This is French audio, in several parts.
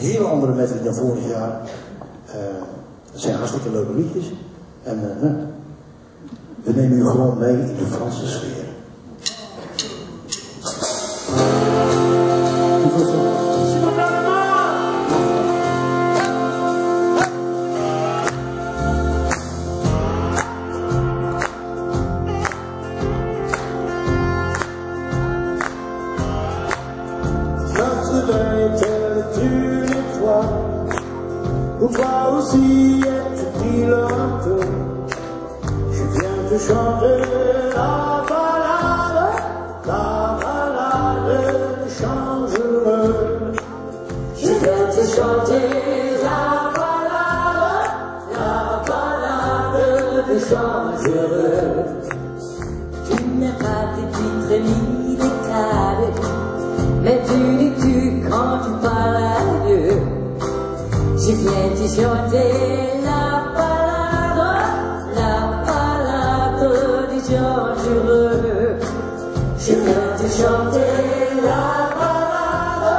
hele andere medley dan vorig jaar. Het zijn hartstikke leuke liedjes. En nou, we nemen u gewoon mee in de Franse sfeer. Pour toi aussi être pilote. Je viens te chanter la Tu viens de chanter la palabra, la palabra du dangereux. Je viens te chanter la palabra,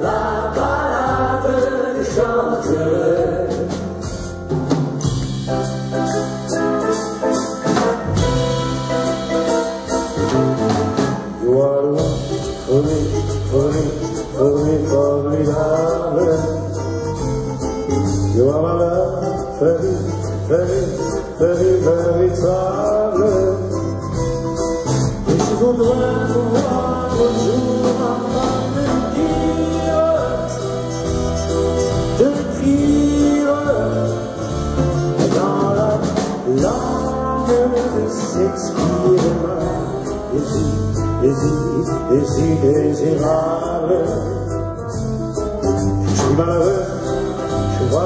la palabra du dangereux. You are my love, very, very, very, very solid. This is what the land of one was you and I'm finding here. The here. And all I'm longing is six here. Is he, is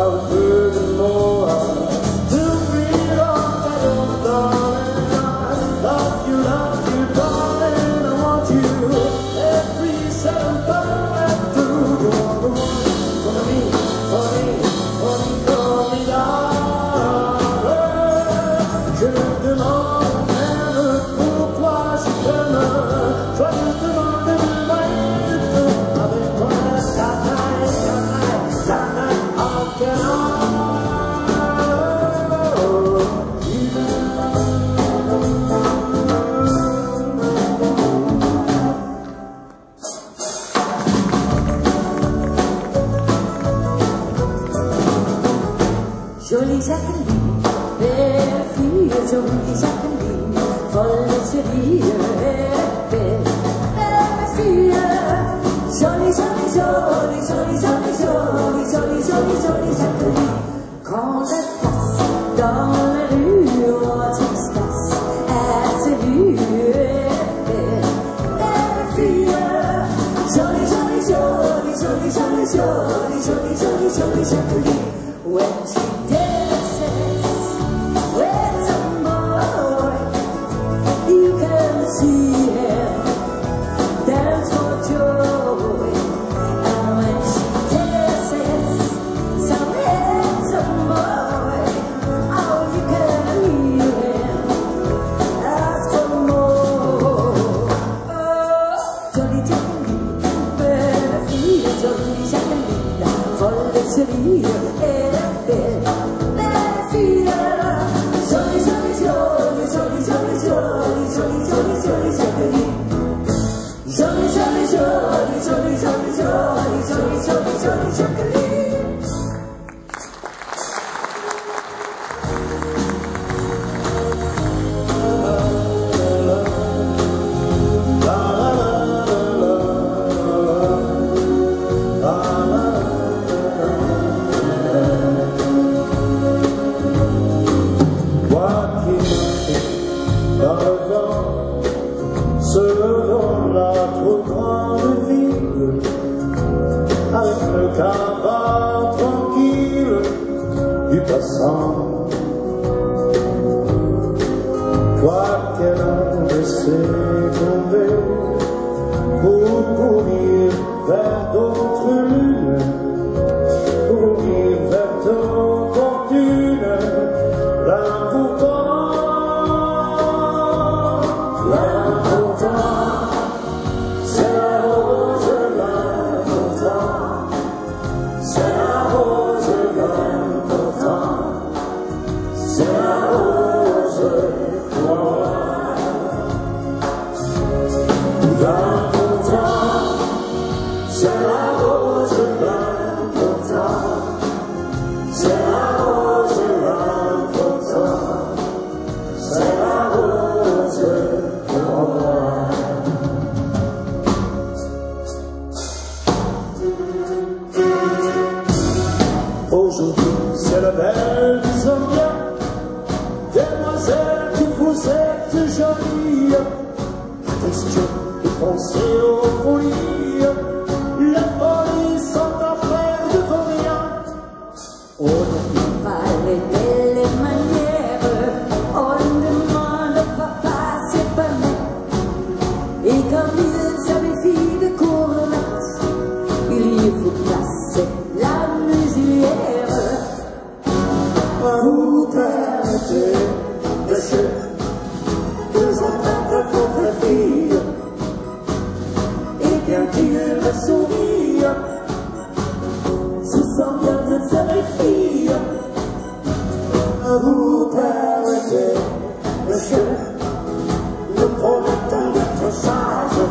love. Solizakli, er flyr Solizakli, foldet til lige ægte. Er med fire, Soli, Soli, Soli, Soli, Soli, Soli, Soli, Soli, Quand elle passe dans la rue, hvor ting spas er til lyægte. Er med fire, Soli, Soli, Soli, Soli, Soli, Soli, Soli, Soli, Soli, 啦。vous êtes jolie. Question de penser aux folies. Monsieur, nous promettons d'être sages.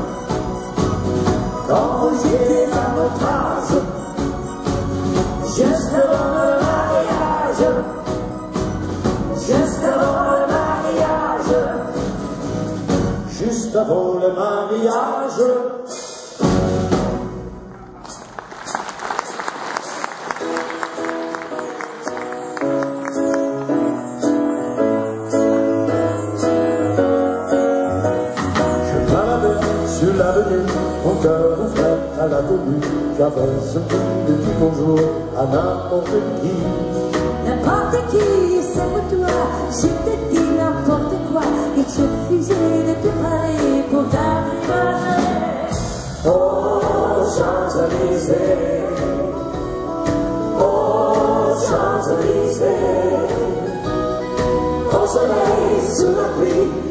Quand j'étais à notre âge, Juste avant le mariage, juste avant le mariage, juste avant le mariage, mon cœur ouvert à la venue. J'avais ce de bonjour à n'importe qui. n'importe qui, c'est pour toi, je te dis n'importe quoi, et refusais de te parler pour t'arriver. Oh, Champs-Élysées, oh, Champs-Élysées, au soleil, sous la pluie,